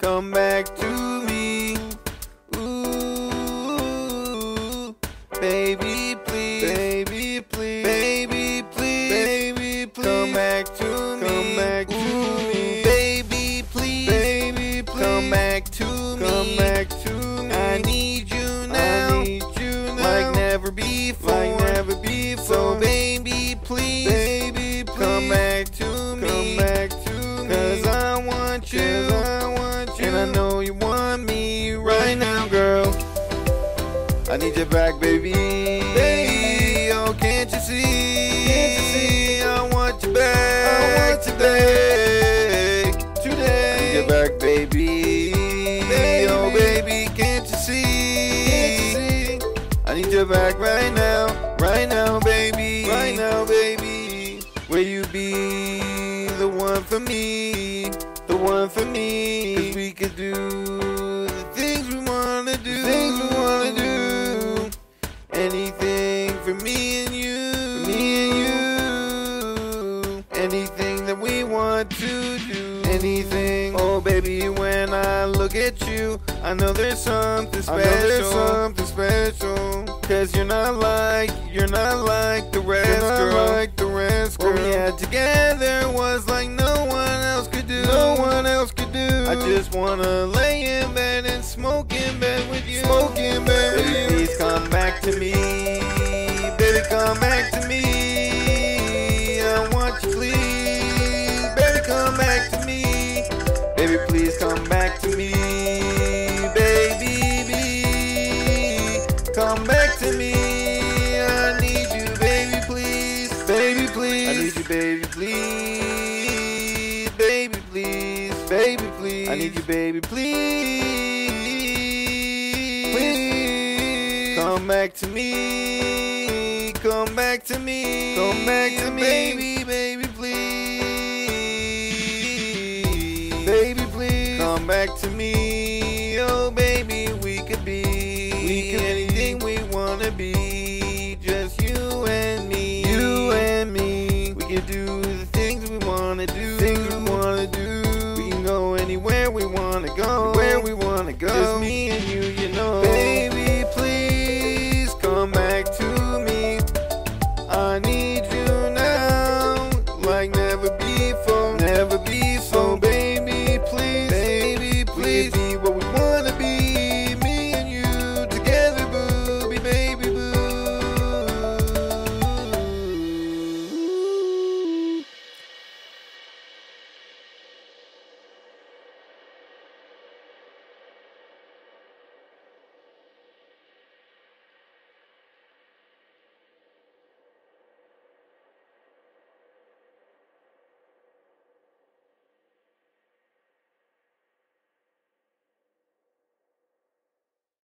Come back to me. Ooh, baby, please. Baby, please. Baby, please. Baby, please. Come back to me. Ooh. Baby, please. Baby, please. Come back to me. Come back to me. I need you now. Like never before. Like never before. So baby, please. Baby, please. Come back need you back, baby. Baby, oh, can't you see? Can't you see? I want you back want you today. Today. I need you back, baby. Baby. Oh, baby, can't you see? Can't you see? I need you back right now, right now, baby. Right now, baby. Will you be the one for me? The one for me. Cause we could do the things we wanna do. things we wanna do. Want to do. Anything. Oh, baby, when I look at you, I know there's something special. I know there's something special. Cause you're not like, you're not like the rest, You're not girl. like the rest, girl. What we had together was like no one else could do. No one else could do. I just wanna lay in bed and smoke in bed with you. Smoke in bed with Baby, you. please come back to me. Baby, come back to me. Back to me. Baby, be. come back to me. I need you, baby, please. Baby, please. I need you, baby, please. Baby, please. Baby, please. I need you, baby, please. Please. Come back to me. Come back to me. Come back to me. Baby, Baby, Come back to me, oh baby, we could be we could anything be. we wanna be. Just you and me, you and me. We could do the things we wanna do, things we wanna do. We can go anywhere we wanna go, where we wanna go. Just me and you.